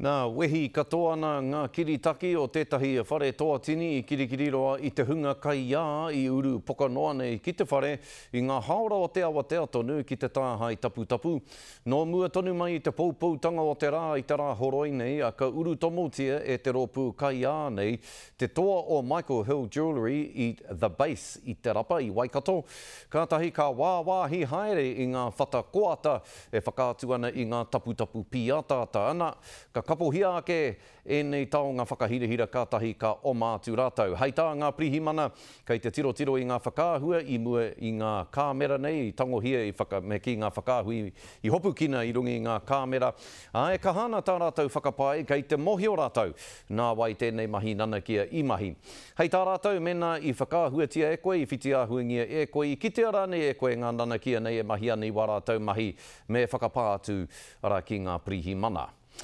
Nā, wehi katoa ana ngā kiritaki o tētahi whare toa tini i Kirikiriroa i te hunga kaiā i uru poka noa nei ki te whare i ngā hāora o te awatea tonu ki te tāhae taputapu. Nō mua tonu mai i te poupoutanga o te rā i te rā horoi nei ka urutomotia e te rōpū kaiā nei te toa o Michael Hill Jewellery i The Base i Te Rapa i Waikato. Kātahi ka wāwāhi haere i ngā whata koata E whakaatu ana i ngā taputapu pīataata, ana, ka kapohia ake ēnei taonga whakahirahira kātahi ka oma atu rātou. Hei tā ngā pirihimana, kei te tirotiro i ngā whakaahua i mua i ngā kāmera nei i tangohia i whaka, me kī, ngā whakaahua i, i hopukina i runga i ngā kāmera, ā, e kaha ana tā rātou whakapae, kei te mohio rātou nā wai tēnei mahi nanakia i mahi. Hei tā rātou, mēnā i whakaahuatia e koe, i whitiāhuingia e koe, i kitea rānei e koe ngā nanakia nei e mahi ana i wā rātou mahi, me whakapā atu ra ki ngā pirihimana.